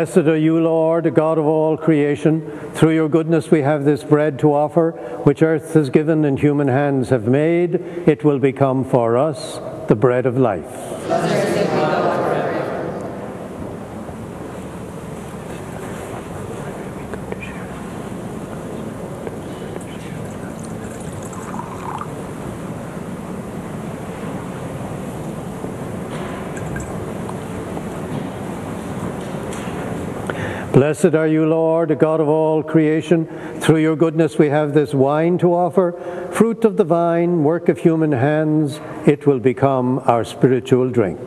Blessed are you, Lord, God of all creation. Through your goodness we have this bread to offer, which earth has given and human hands have made. It will become for us the bread of life. Blessed are you, Lord, God of all creation. Through your goodness we have this wine to offer, fruit of the vine, work of human hands. It will become our spiritual drink.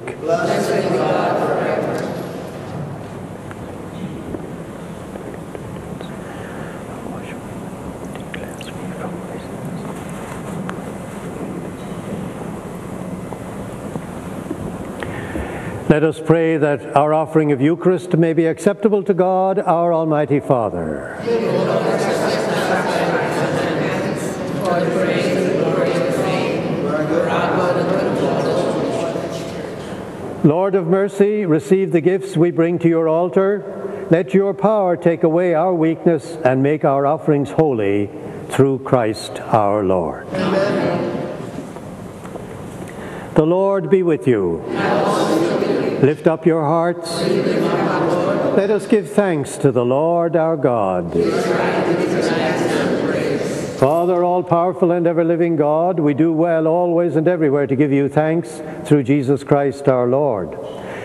Let us pray that our offering of Eucharist may be acceptable to God, our Almighty Father. Lord of mercy, receive the gifts we bring to your altar. Let your power take away our weakness and make our offerings holy through Christ our Lord. Amen. The Lord be with you. Lift up your hearts. Let us give thanks to the Lord our God. Father, all powerful and ever living God, we do well always and everywhere to give you thanks through Jesus Christ our Lord.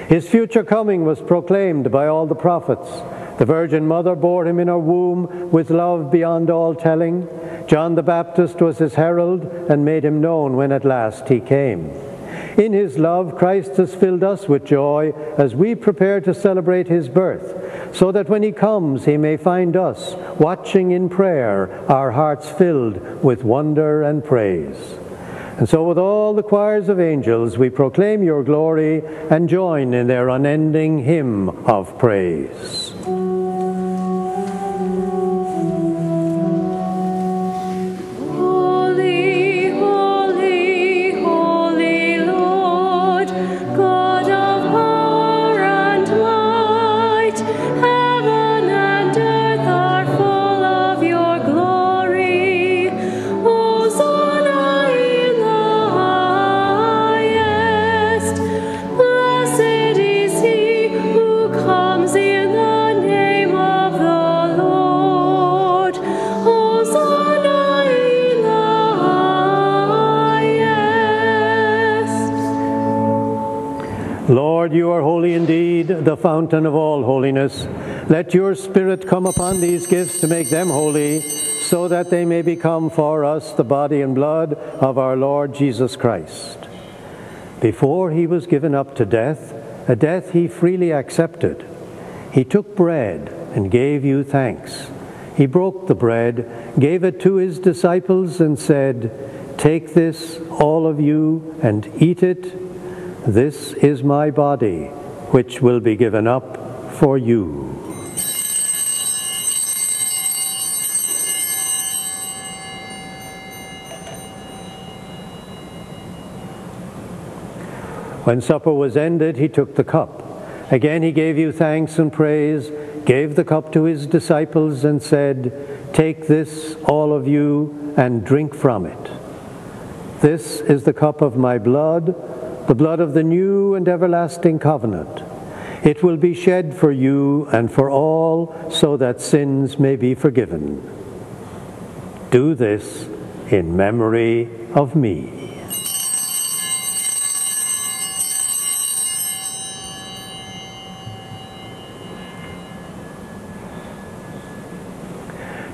His future coming was proclaimed by all the prophets. The Virgin Mother bore him in her womb with love beyond all telling. John the Baptist was his herald and made him known when at last he came. In his love, Christ has filled us with joy as we prepare to celebrate his birth so that when he comes, he may find us watching in prayer, our hearts filled with wonder and praise. And so, with all the choirs of angels, we proclaim your glory and join in their unending hymn of praise. Lord, you are holy indeed, the fountain of all holiness. Let your Spirit come upon these gifts to make them holy, so that they may become for us the body and blood of our Lord Jesus Christ. Before he was given up to death, a death he freely accepted, he took bread and gave you thanks. He broke the bread, gave it to his disciples, and said, Take this, all of you, and eat it this is my body, which will be given up for you. When supper was ended, he took the cup. Again he gave you thanks and praise, gave the cup to his disciples, and said, Take this, all of you, and drink from it. This is the cup of my blood the blood of the new and everlasting covenant. It will be shed for you and for all so that sins may be forgiven. Do this in memory of me.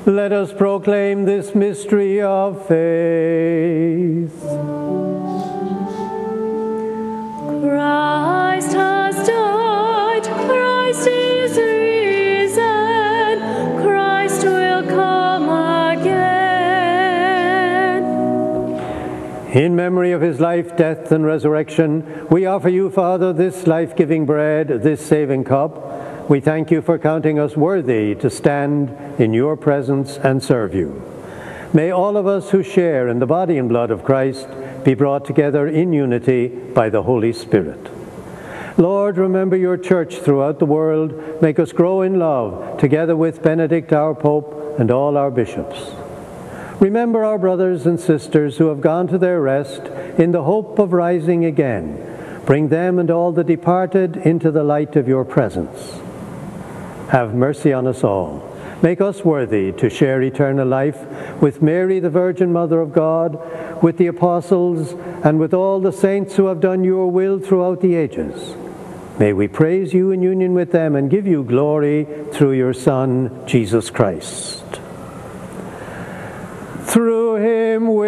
Let us proclaim this mystery of faith. In memory of his life, death, and resurrection, we offer you, Father, this life giving bread, this saving cup. We thank you for counting us worthy to stand in your presence and serve you. May all of us who share in the body and blood of Christ be brought together in unity by the Holy Spirit. Lord, remember your church throughout the world. Make us grow in love, together with Benedict our Pope and all our bishops. Remember our brothers and sisters who have gone to their rest in the hope of rising again. Bring them and all the departed into the light of your presence. Have mercy on us all. Make us worthy to share eternal life with Mary, the Virgin Mother of God, with the apostles, and with all the saints who have done your will throughout the ages. May we praise you in union with them and give you glory through your Son, Jesus Christ. Through him,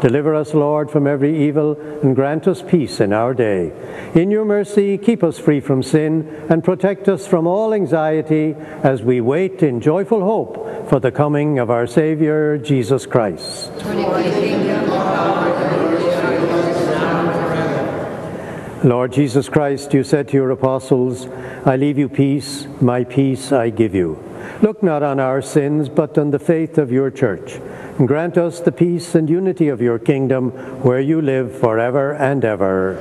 Deliver us, Lord, from every evil, and grant us peace in our day. In your mercy, keep us free from sin, and protect us from all anxiety as we wait in joyful hope for the coming of our Savior, Jesus Christ. Lord Jesus Christ, you said to your apostles, I leave you peace, my peace I give you. Look not on our sins, but on the faith of your church. And grant us the peace and unity of your kingdom, where you live forever and ever.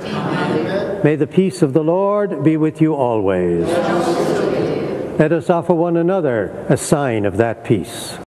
May the peace of the Lord be with you always. Let us offer one another a sign of that peace.